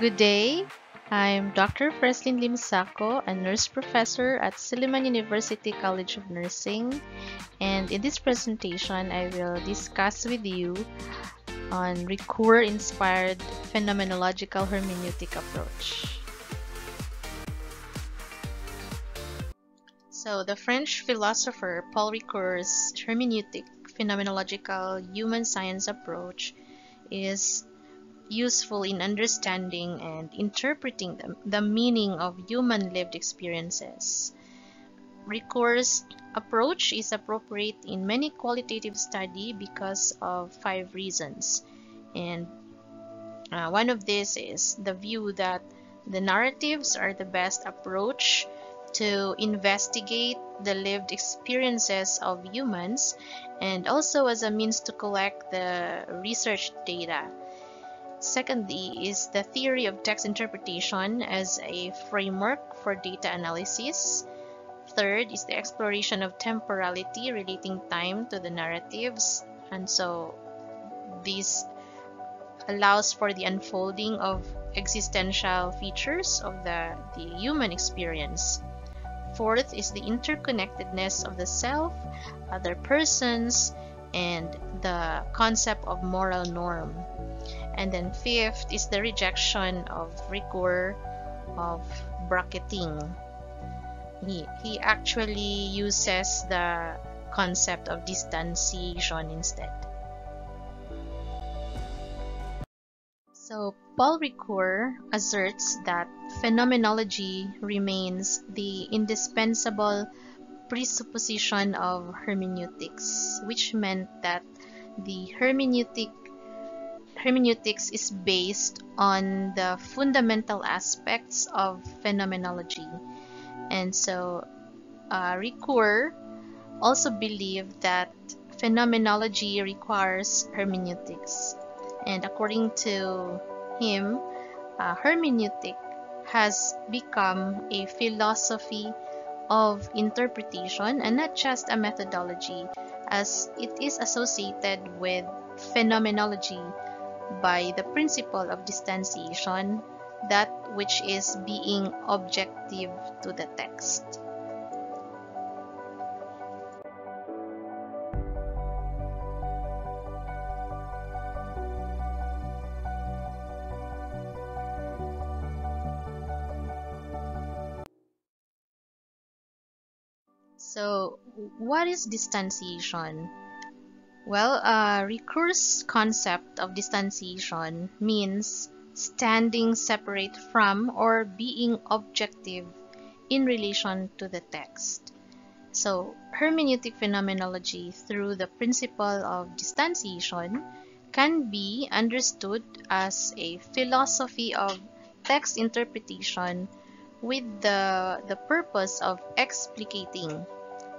Good day. I'm Dr. Freslin Limsaco, a nurse professor at Silliman University College of Nursing. And in this presentation, I will discuss with you on Ricoeur-inspired phenomenological hermeneutic approach. So the French philosopher Paul Ricoeur's hermeneutic phenomenological human science approach is useful in understanding and interpreting the, the meaning of human lived experiences. Ricoeur's approach is appropriate in many qualitative study because of five reasons. And uh, one of these is the view that the narratives are the best approach to investigate the lived experiences of humans and also as a means to collect the research data. Secondly is the theory of text interpretation as a framework for data analysis. Third is the exploration of temporality relating time to the narratives. And so this allows for the unfolding of existential features of the, the human experience. Fourth is the interconnectedness of the self, other persons, and the concept of moral norm. And then fifth is the rejection of Ricoeur of bracketing. He, he actually uses the concept of distanciation instead. So Paul Ricoeur asserts that phenomenology remains the indispensable presupposition of hermeneutics, which meant that the hermeneutic hermeneutics is based on the fundamental aspects of phenomenology. And so uh, Ricoeur also believed that phenomenology requires hermeneutics. And according to him, uh, hermeneutic has become a philosophy of interpretation and not just a methodology as it is associated with phenomenology by the principle of distanciation, that which is being objective to the text. So, what is distanciation? Well, uh, Ricoeur's concept of distanciation means standing separate from or being objective in relation to the text. So, hermeneutic phenomenology through the principle of distanciation can be understood as a philosophy of text interpretation with the, the purpose of explicating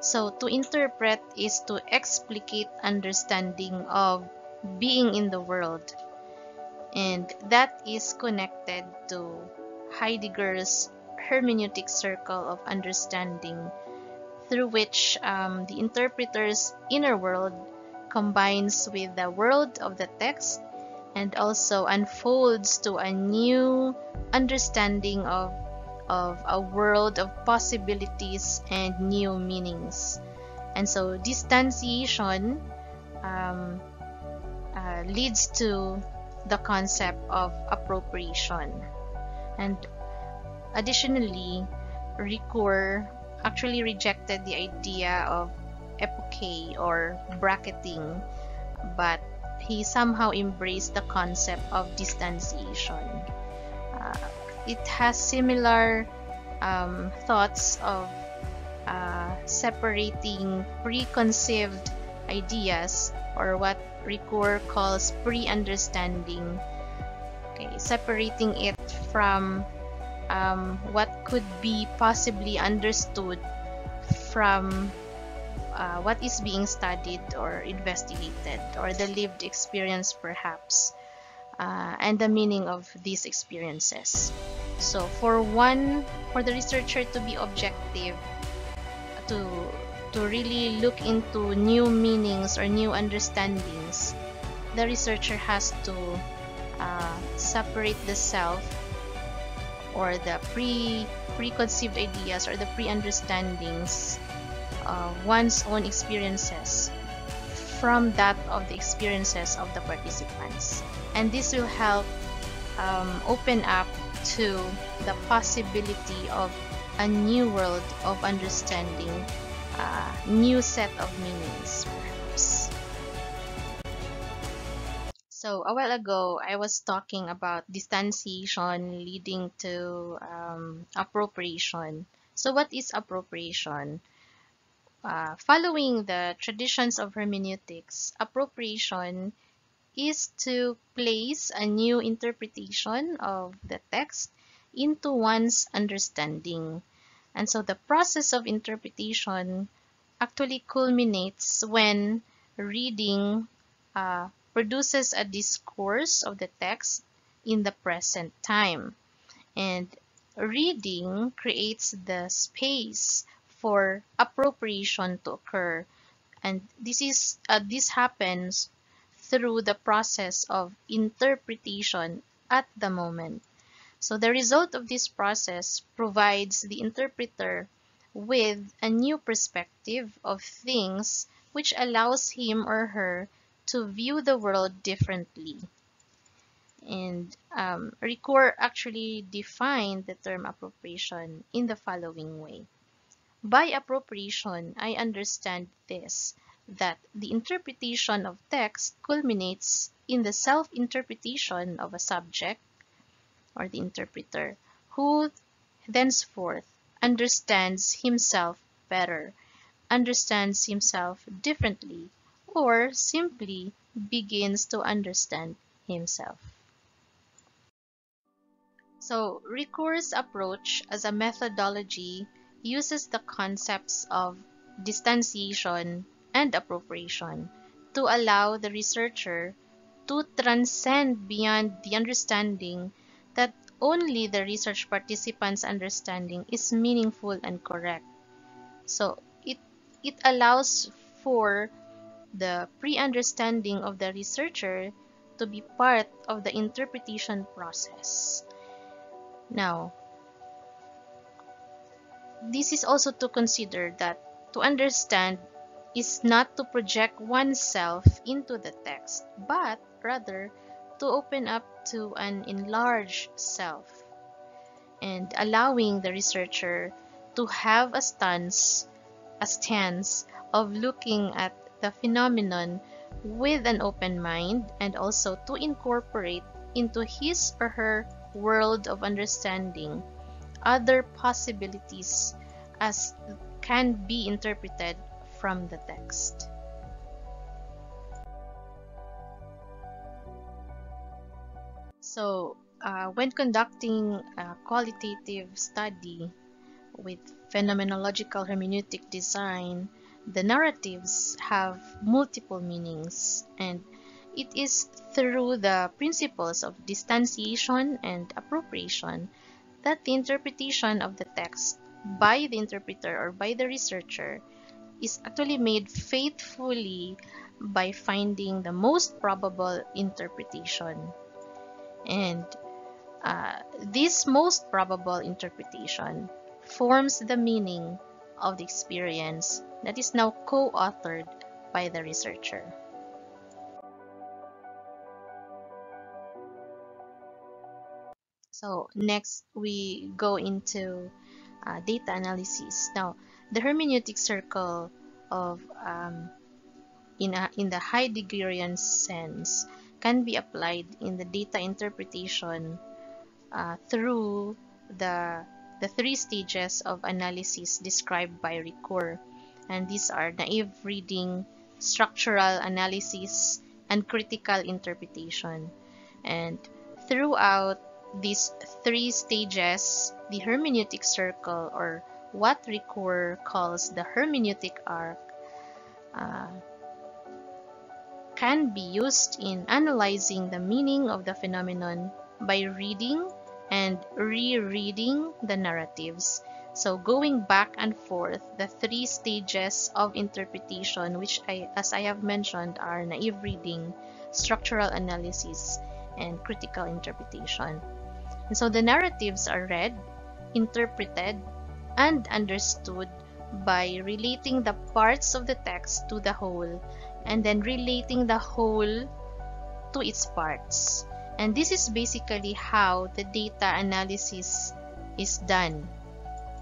so to interpret is to explicate understanding of being in the world. And that is connected to Heidegger's hermeneutic circle of understanding through which um, the interpreter's inner world combines with the world of the text and also unfolds to a new understanding of of a world of possibilities and new meanings. And so distanciation um, uh, leads to the concept of appropriation. And additionally, Ricoeur actually rejected the idea of epoche or bracketing, but he somehow embraced the concept of distanciation. Uh, it has similar um, thoughts of uh, separating preconceived ideas or what Ricoeur calls pre-understanding okay separating it from um, what could be possibly understood from uh, what is being studied or investigated or the lived experience perhaps uh, and the meaning of these experiences. So for one, for the researcher to be objective, to to really look into new meanings or new understandings, the researcher has to uh, separate the self or the pre preconceived ideas or the pre-understandings uh, one's own experiences from that of the experiences of the participants. And this will help um, open up to the possibility of a new world of understanding a new set of meanings perhaps. So a while ago I was talking about distanciation leading to um, appropriation. So what is appropriation? Uh, following the traditions of hermeneutics, appropriation is to place a new interpretation of the text into one's understanding. And so the process of interpretation actually culminates when reading uh, produces a discourse of the text in the present time. And reading creates the space for appropriation to occur. And this is uh, this happens through the process of interpretation at the moment. So the result of this process provides the interpreter with a new perspective of things which allows him or her to view the world differently. And um, Ricoeur actually defined the term appropriation in the following way. By appropriation, I understand this, that the interpretation of text culminates in the self-interpretation of a subject or the interpreter who thenceforth understands himself better, understands himself differently, or simply begins to understand himself. So, Ricoeur's approach as a methodology uses the concepts of distanciation and appropriation to allow the researcher to transcend beyond the understanding that only the research participants' understanding is meaningful and correct. So it, it allows for the pre-understanding of the researcher to be part of the interpretation process. Now, this is also to consider that to understand is not to project oneself into the text, but rather to open up to an enlarged self and allowing the researcher to have a stance, a stance of looking at the phenomenon with an open mind and also to incorporate into his or her world of understanding other possibilities as can be interpreted from the text. So, uh, when conducting a qualitative study with phenomenological hermeneutic design, the narratives have multiple meanings and it is through the principles of distanciation and appropriation that the interpretation of the text by the interpreter or by the researcher is actually made faithfully by finding the most probable interpretation. And uh, this most probable interpretation forms the meaning of the experience that is now co-authored by the researcher. So next we go into uh, data analysis. Now the hermeneutic circle of um, in, a, in the high Heideggerian sense can be applied in the data interpretation uh, through the, the three stages of analysis described by Ricoeur. And these are naive reading, structural analysis, and critical interpretation. And throughout these three stages, the hermeneutic circle, or what Ricoeur calls the hermeneutic arc, uh, can be used in analyzing the meaning of the phenomenon by reading and rereading the narratives. So going back and forth, the three stages of interpretation, which I, as I have mentioned, are naive reading, structural analysis, and critical interpretation. And so the narratives are read, interpreted, and understood by relating the parts of the text to the whole and then relating the whole to its parts. And this is basically how the data analysis is done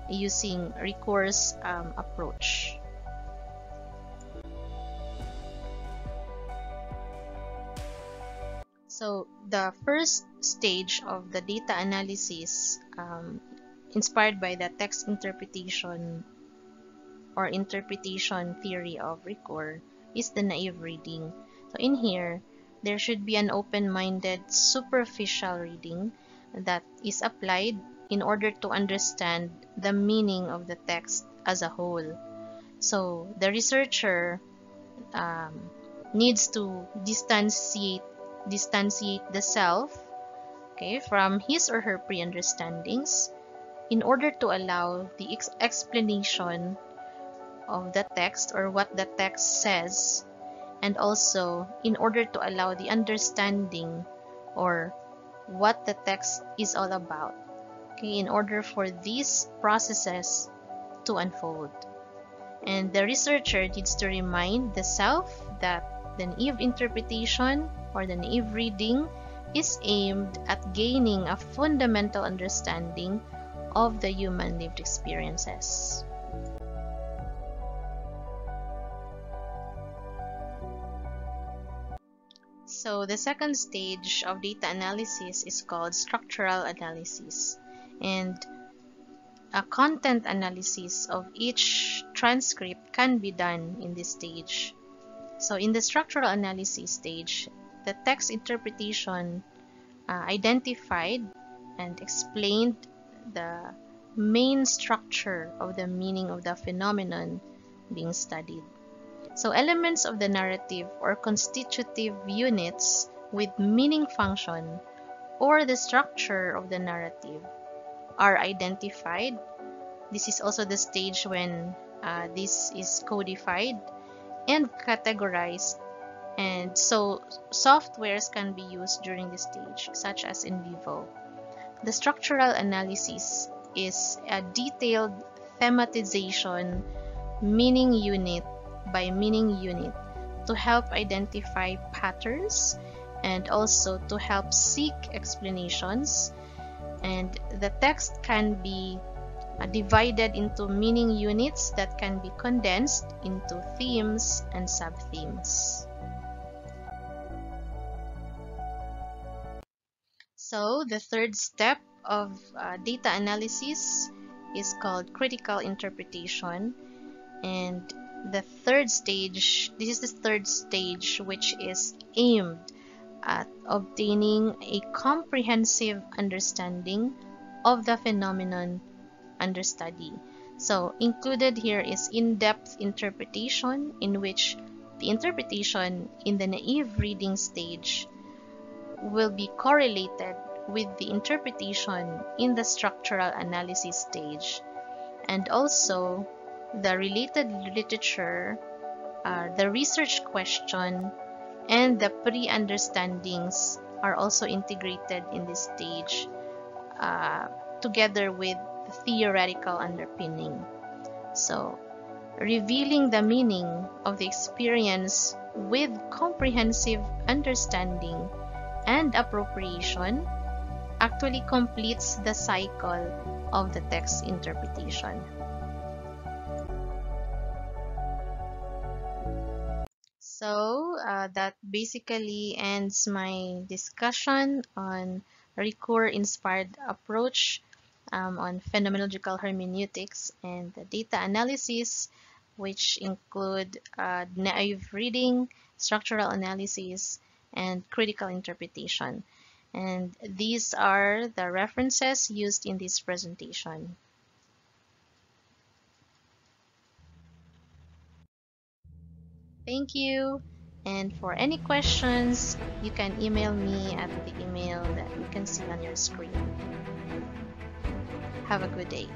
using Ricoeur's um, approach. So the first stage of the data analysis um, inspired by the text interpretation or interpretation theory of Ricoeur is the naive reading. So in here, there should be an open-minded superficial reading that is applied in order to understand the meaning of the text as a whole. So the researcher um, needs to distantiate the self okay, from his or her pre-understandings in order to allow the ex explanation of the text or what the text says and also in order to allow the understanding or what the text is all about okay in order for these processes to unfold. And the researcher needs to remind the self that the naive interpretation or the naive reading is aimed at gaining a fundamental understanding of the human lived experiences. So the second stage of data analysis is called structural analysis. And a content analysis of each transcript can be done in this stage. So in the structural analysis stage, the text interpretation uh, identified and explained the main structure of the meaning of the phenomenon being studied. So elements of the narrative or constitutive units with meaning function or the structure of the narrative are identified. This is also the stage when uh, this is codified and categorized and so softwares can be used during this stage such as NVivo. The structural analysis is a detailed thematization meaning unit by meaning unit to help identify patterns and also to help seek explanations and the text can be uh, divided into meaning units that can be condensed into themes and sub-themes. So the third step of uh, data analysis is called critical interpretation. And the third stage this is the third stage which is aimed at obtaining a comprehensive understanding of the phenomenon under study. So included here is in-depth interpretation in which the interpretation in the naive reading stage will be correlated with the interpretation in the structural analysis stage and also the related literature, uh, the research question, and the pre-understandings are also integrated in this stage uh, together with the theoretical underpinning. So, revealing the meaning of the experience with comprehensive understanding and appropriation actually completes the cycle of the text interpretation. So uh, that basically ends my discussion on Ricoeur-inspired approach um, on phenomenological hermeneutics and the data analysis, which include uh, naive reading, structural analysis, and critical interpretation. And these are the references used in this presentation. Thank you. And for any questions, you can email me at the email that you can see on your screen. Have a good day.